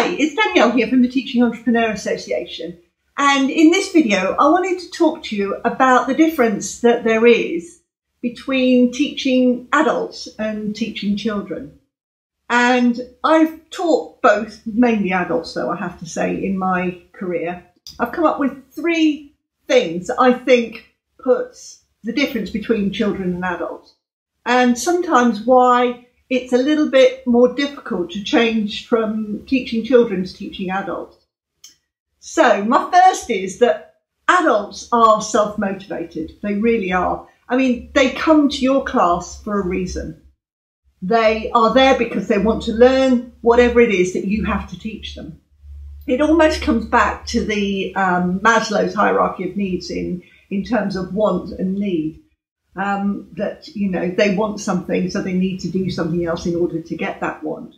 Hi, it's Danielle here from the Teaching Entrepreneur Association. And in this video, I wanted to talk to you about the difference that there is between teaching adults and teaching children. And I've taught both, mainly adults though, I have to say, in my career. I've come up with three things that I think puts the difference between children and adults. And sometimes why it's a little bit more difficult to change from teaching children to teaching adults. So, my first is that adults are self motivated. They really are. I mean, they come to your class for a reason. They are there because they want to learn whatever it is that you have to teach them. It almost comes back to the um, Maslow's hierarchy of needs in, in terms of want and need um, that you know they want something, so they need to do something else in order to get that want.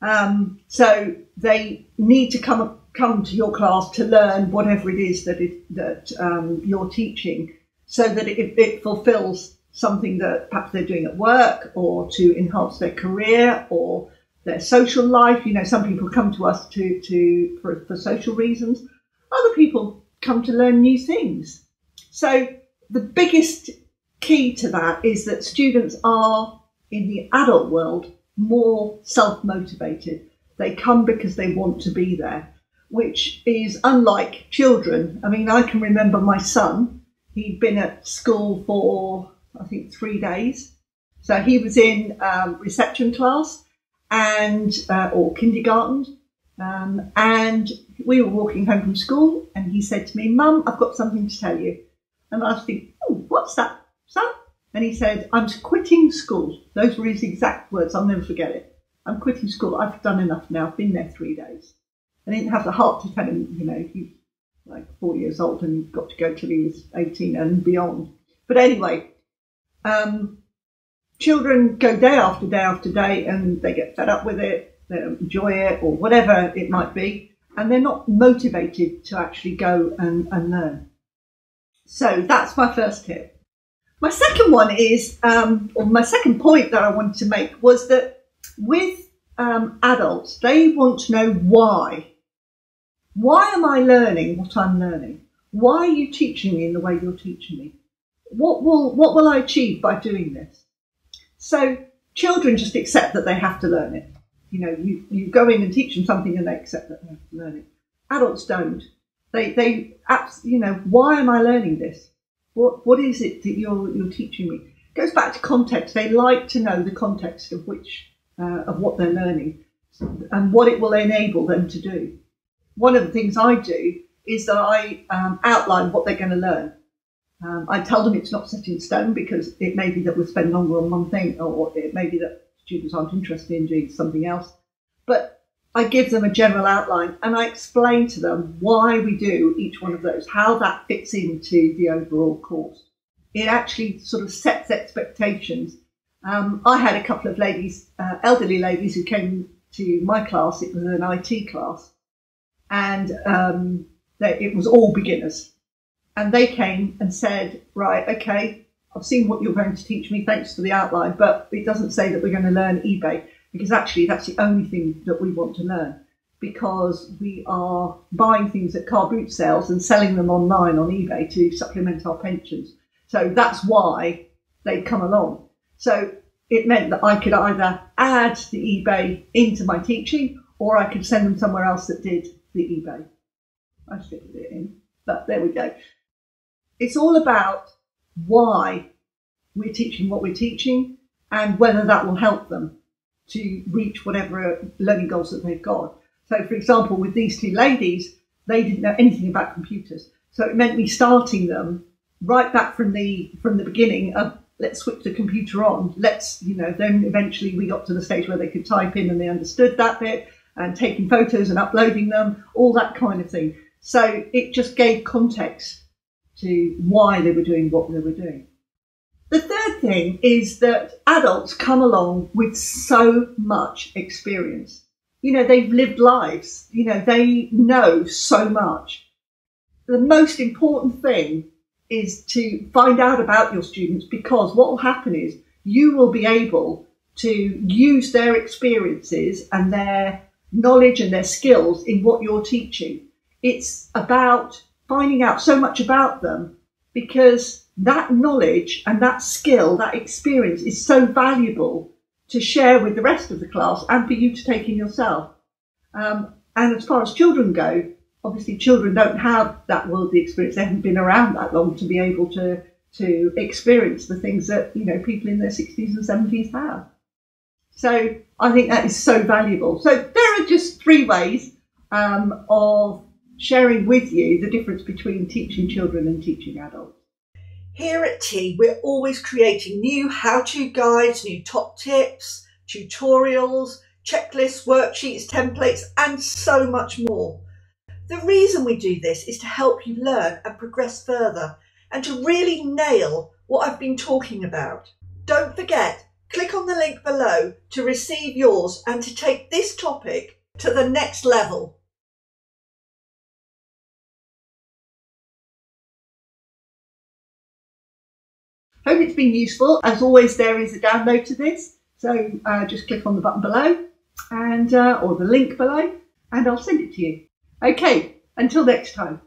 Um, so they need to come come to your class to learn whatever it is that it, that um, you're teaching, so that it, it fulfills something that perhaps they're doing at work or to enhance their career or their social life. You know, some people come to us to, to for, for social reasons. Other people come to learn new things. So the biggest key to that is that students are in the adult world more self motivated. They come because they want to be there, which is unlike children. I mean, I can remember my son, he'd been at school for, I think, three days. So he was in um, reception class and uh, or kindergarten, um, and we were walking home from school, and he said to me, "Mum, I've got something to tell you." And I was thinking, "Oh, what's that?" And he said, I'm quitting school. Those were his exact words. I'll never forget it. I'm quitting school. I've done enough now. I've been there three days. I didn't have the heart to tell him, you know, he's like four years old and got to go till he was 18 and beyond. But anyway, um, children go day after day after day and they get fed up with it, they don't enjoy it or whatever it might be, and they're not motivated to actually go and, and learn. So that's my first tip. My second one is, um, or my second point that I wanted to make was that with um, adults, they want to know why. Why am I learning what I'm learning? Why are you teaching me in the way you're teaching me? What will what will I achieve by doing this? So children just accept that they have to learn it. You know, you, you go in and teach them something and they accept that they have to learn it. Adults don't. They they you know, why am I learning this? What what is it that you're you're teaching me? It goes back to context. They like to know the context of which uh, of what they're learning and what it will enable them to do. One of the things I do is that I um, outline what they're going to learn. Um, I tell them it's not set in stone because it may be that we'll spend longer on one thing, or it may be that students aren't interested in doing something else. But I give them a general outline and I explain to them why we do each one of those, how that fits into the overall course. It actually sort of sets expectations. Um, I had a couple of ladies, uh, elderly ladies, who came to my class. It was an IT class, and um, they, it was all beginners. And they came and said, "Right, okay, I've seen what you're going to teach me. Thanks for the outline, but it doesn't say that we're going to learn eBay." Because actually that's the only thing that we want to learn because we are buying things at car boot sales and selling them online on eBay to supplement our pensions. So that's why they come along. So it meant that I could either add the eBay into my teaching or I could send them somewhere else that did the eBay. I fitted it in, but there we go. It's all about why we're teaching what we're teaching and whether that will help them to reach whatever learning goals that they've got. So, for example, with these two ladies, they didn't know anything about computers. So it meant me starting them right back from the from the beginning of let's switch the computer on. Let's, you know, then eventually we got to the stage where they could type in and they understood that bit and taking photos and uploading them, all that kind of thing. So it just gave context to why they were doing what they were doing. The third thing is that adults come along with so much experience. You know, they've lived lives, you know, they know so much. The most important thing is to find out about your students because what will happen is you will be able to use their experiences and their knowledge and their skills in what you're teaching. It's about finding out so much about them because that knowledge and that skill, that experience is so valuable to share with the rest of the class and for you to take in yourself. Um, and as far as children go, obviously children don't have that worldly experience. They haven't been around that long to be able to to experience the things that you know people in their 60s and 70s have. So I think that is so valuable. So there are just three ways um, of sharing with you the difference between teaching children and teaching adults. Here at TEA, we're always creating new how-to guides, new top tips, tutorials, checklists, worksheets, templates, and so much more. The reason we do this is to help you learn and progress further and to really nail what I've been talking about. Don't forget, click on the link below to receive yours and to take this topic to the next level. Hope it's been useful. As always, there is a download to this. So uh, just click on the button below and uh, or the link below and I'll send it to you. Okay, until next time.